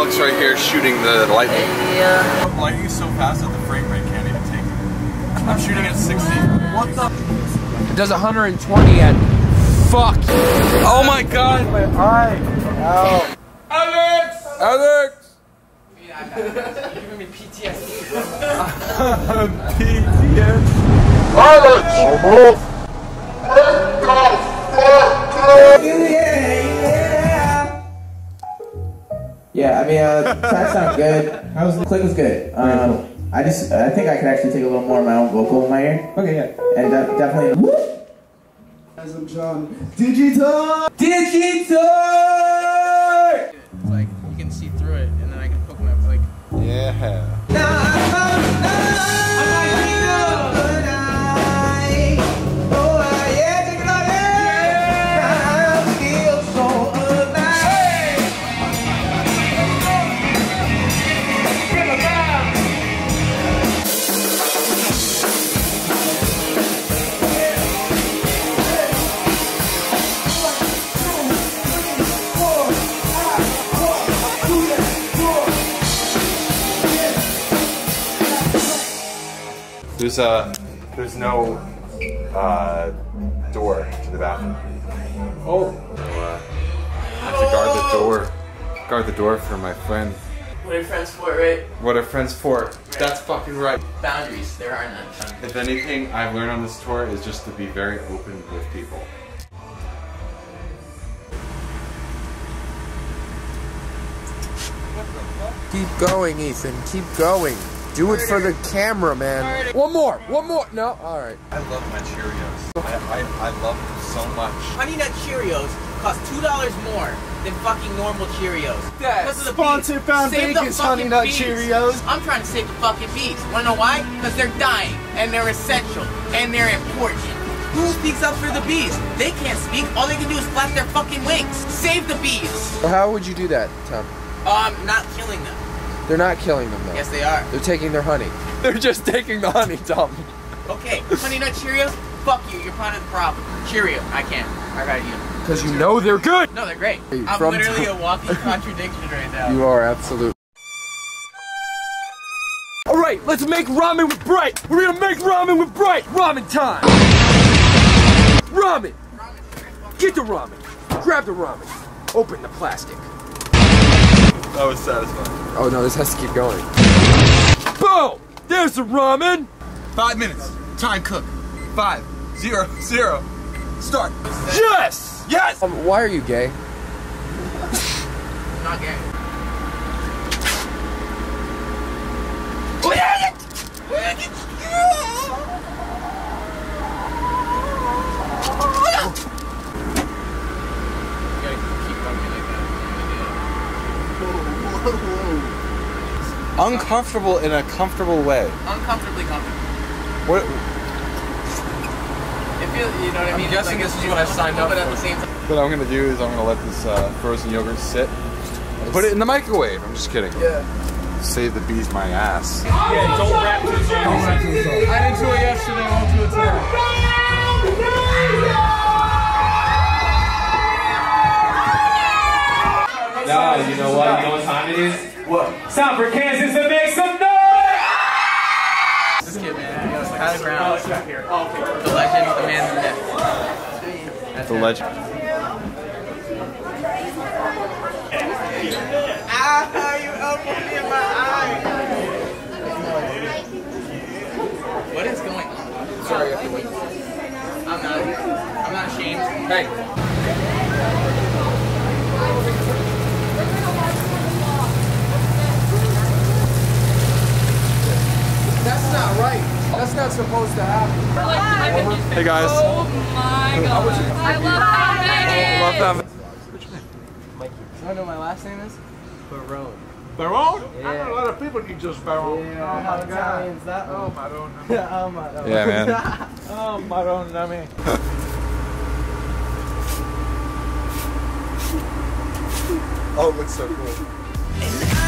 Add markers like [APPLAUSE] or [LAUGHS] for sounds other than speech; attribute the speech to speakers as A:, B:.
A: Alex right here shooting the lightning.
B: Yeah.
A: Lightning is so fast that the frame rate can't even take it. I'm shooting at 60. What the?
C: It does 120 at fuck.
A: Oh my god!
C: My eye. Ow.
A: Alex! Alex!
C: You're giving me PTSD.
D: Yeah, I mean, uh, track sound good. How's the click was good. Um, I just, I think I could actually take a little more of my own vocal in my ear.
C: Okay, yeah.
D: And de- definitely.
E: As I'm John. Digital!
C: Digital!
B: Like you can see through it, and then I can poke my like.
A: Yeah. There's uh, there's no uh, door to the bathroom.
C: Oh.
A: So, uh, I have to guard the door. Guard the door for my friend.
B: What are friends for, right?
A: What are friends for? That's fucking right.
B: Boundaries. There are none.
A: If anything I've learned on this tour is just to be very open with people.
C: Keep going, Ethan. Keep going. Do it for the camera, man. One more. One more. No. All right.
A: I love my Cheerios. I, I, I love them so much.
B: Honey Nut Cheerios cost two dollars more than fucking normal Cheerios.
C: That
B: Because of the
E: Sponsor
B: bees.
E: Found
B: Save the
E: Vegas
B: fucking
E: Honey Nut
B: bees.
E: Cheerios.
B: I'm trying to save the fucking bees. Wanna know why? Because they're dying and they're essential and they're important. Who speaks up for the bees? They can't speak. All they can do is flap their fucking wings. Save the bees.
C: How would you do that, Tom?
B: Um, not killing them.
C: They're not killing them though.
B: Yes, they are.
C: They're taking their honey. [LAUGHS] They're just taking the honey, Tom.
B: Okay, Honey Nut Cheerios. Fuck you. You're part of the problem. Cheerio. I can't. I gotta eat them.
C: Because you know they're good.
B: No, they're great.
C: Hey,
B: I'm
C: from
B: literally a walking [LAUGHS] contradiction right now.
C: You are absolute. All right, let's make ramen with Bright. We're gonna make ramen with Bright. Ramen time. Ramen. Get the ramen. Grab the ramen. Open the plastic.
A: That was satisfying.
C: Oh no, this has to keep going. Boom! There's the ramen.
A: Five minutes. Time cook. Five, zero, zero. Start.
C: Yes.
A: Yes!
C: Um, why are you gay?
B: Not gay.
A: Uncomfortable in a comfortable way.
B: Uncomfortably comfortable.
A: What?
B: It feels, you know what I mean?
C: I'm guessing
B: Like,
C: this is what I signed up
B: but at
C: for.
B: the same time.
A: What I'm gonna do is I'm gonna let this uh, frozen yogurt sit. Put it in the microwave. I'm just kidding.
C: Yeah.
A: Save the bees my ass.
C: Yeah, don't wrap too soon. I didn't do it yesterday, I won't do it today.
F: What? It's time for Kansas to make some noise!
B: This kid, man. He was Tyler Brown. The legend, the man, the myth. That's
A: The
B: him.
A: legend.
B: Ah, you elbowed me in my eye. What is going on?
C: Sorry, I have to wait.
B: I'm not. I'm not ashamed.
C: Hey. That's not right. That's not supposed to happen.
A: Hey guys.
G: Oh my god. I love having
A: Love them.
C: You wanna know what my last name is? Barone.
E: Barone? Yeah. I know a lot of people you just Barone.
C: Yeah, [LAUGHS]
E: oh my
C: Italian
E: god.
C: is that?
E: Oh, Marone.
C: oh my.
A: Yeah, man.
E: Oh, Marone, I mean.
A: Oh, it looks so cool.
B: I know